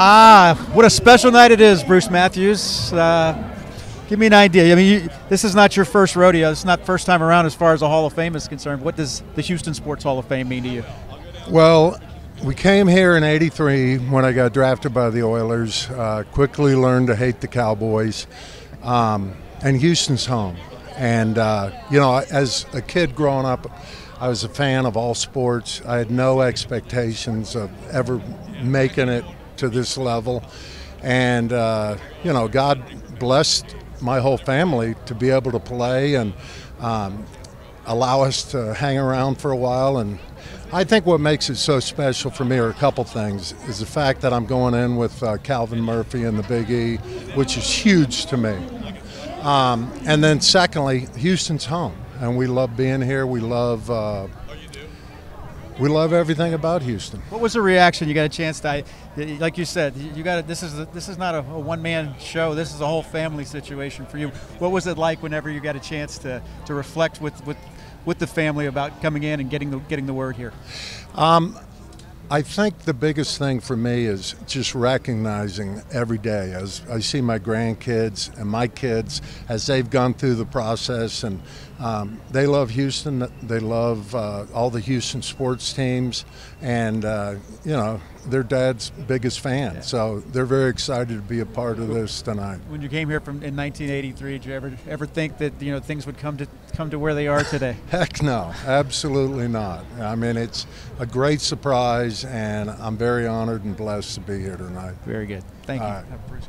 Ah, what a special night it is, Bruce Matthews. Uh, give me an idea. I mean, you, this is not your first rodeo. It's not first time around as far as the Hall of Fame is concerned. What does the Houston Sports Hall of Fame mean to you? Well, we came here in 83 when I got drafted by the Oilers. Uh, quickly learned to hate the Cowboys. Um, and Houston's home. And, uh, you know, as a kid growing up, I was a fan of all sports. I had no expectations of ever making it to this level. And, uh, you know, God blessed my whole family to be able to play and um, allow us to hang around for a while. And I think what makes it so special for me are a couple things is the fact that I'm going in with uh, Calvin Murphy and the Big E, which is huge to me. Um, and then secondly, Houston's home, and we love being here. We love. Uh, we love everything about Houston. What was the reaction? You got a chance to, like you said, you got this is this is not a, a one man show. This is a whole family situation for you. What was it like whenever you got a chance to, to reflect with, with with the family about coming in and getting the getting the word here? Um, I think the biggest thing for me is just recognizing every day as I see my grandkids and my kids as they've gone through the process and um, they love Houston. They love uh, all the Houston sports teams, and uh, you know their dad's biggest fan. Yeah. So they're very excited to be a part of this tonight. When you came here from in 1983, did you ever ever think that you know things would come to come to where they are today? Heck no, absolutely not. I mean it's a great surprise, and I'm very honored and blessed to be here tonight. Very good. Thank all you. Right.